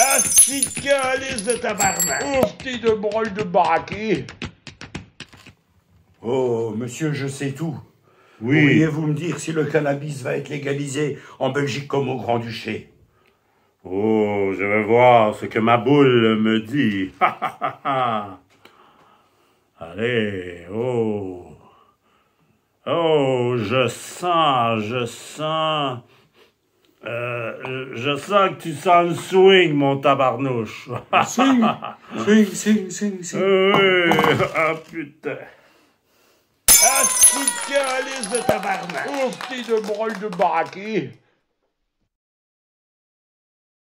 Asti de calice de tabarnak! Hostie de broche de baraquet. Oh, monsieur, je sais tout. Oui. Pourriez-vous me dire si le cannabis va être légalisé en Belgique comme au Grand-Duché? Oh, je vais voir ce que ma boule me dit. Allez, oh. Oh, je sens, je sens. Euh, je sens que tu sens le swing, mon tabarnouche. Sing, sing, sing, sing, sing. oui, ah putain. De calice de tabarnak! Hostie de broche de baraquet.